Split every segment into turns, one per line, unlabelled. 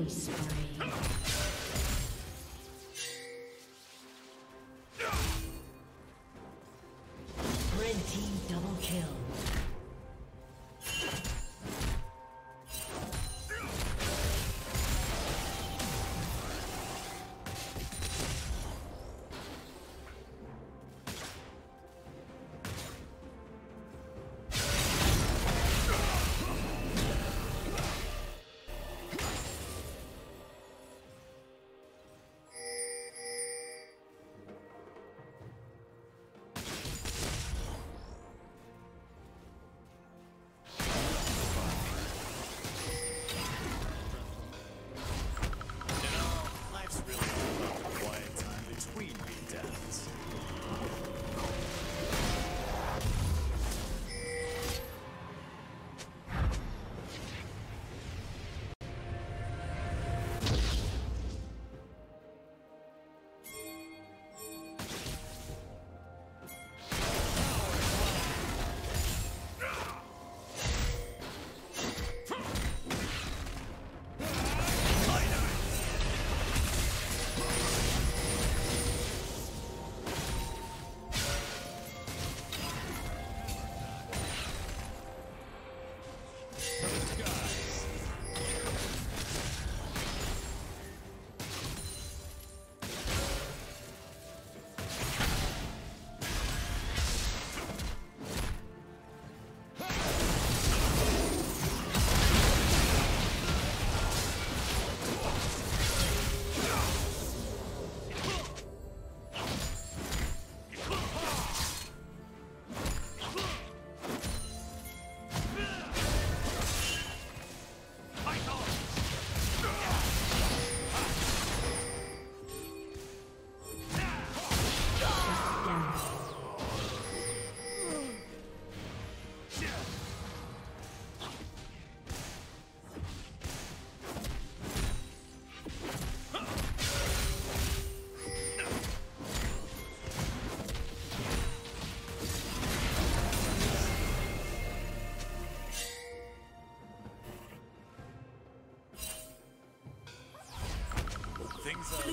Killing spree.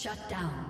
Shut down.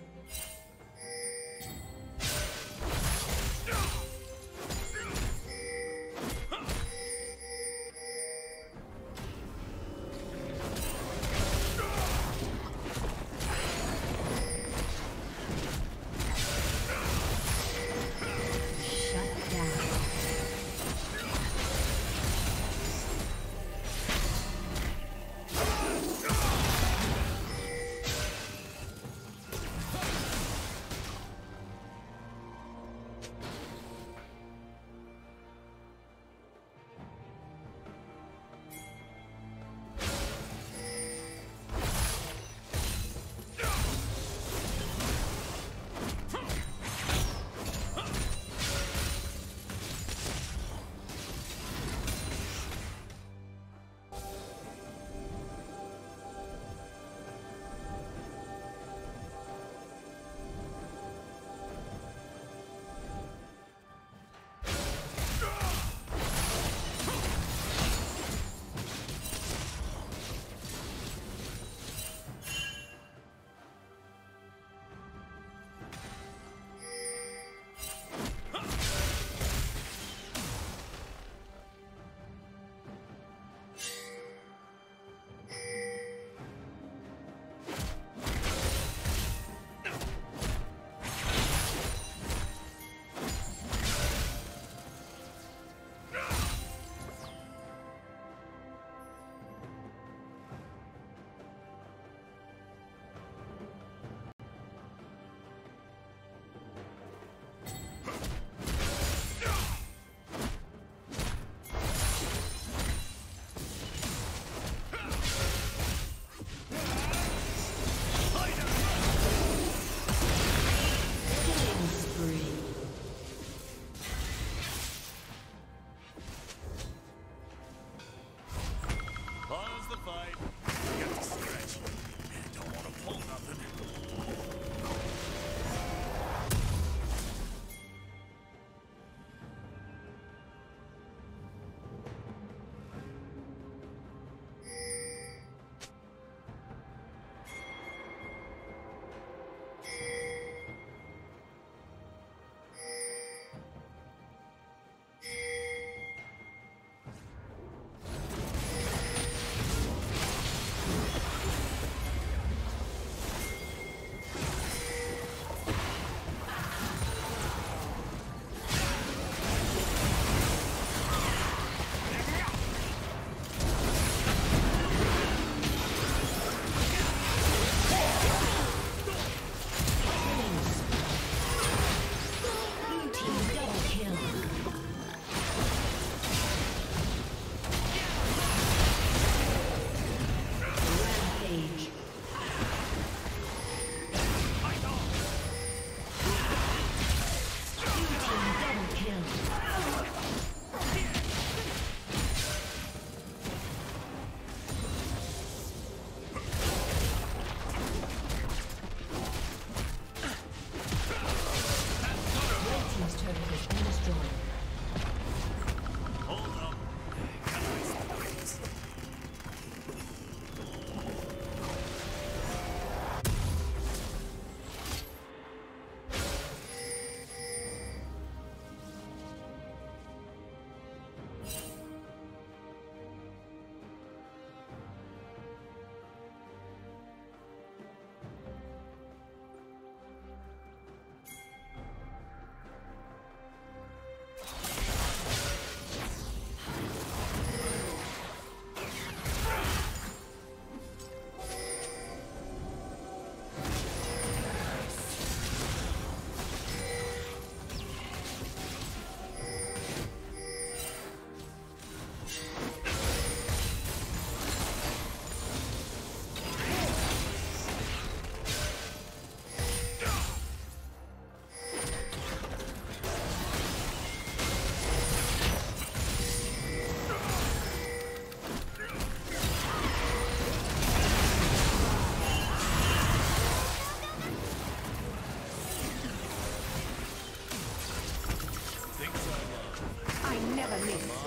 要本领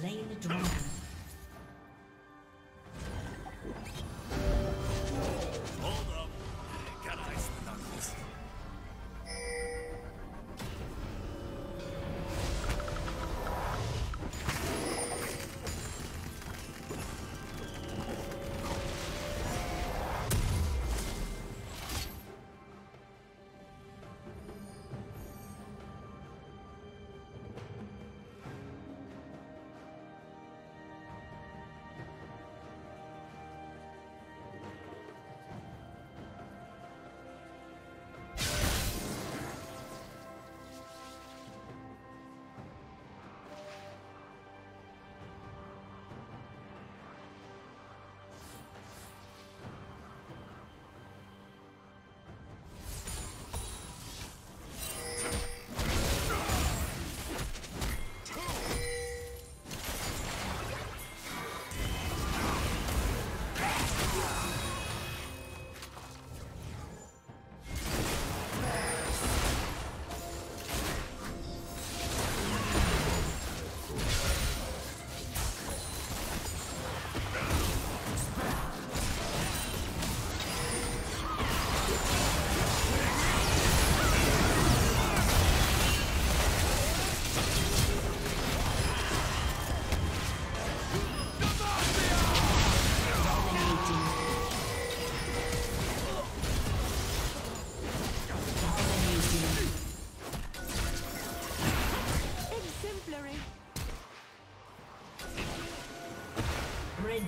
slain the dragon.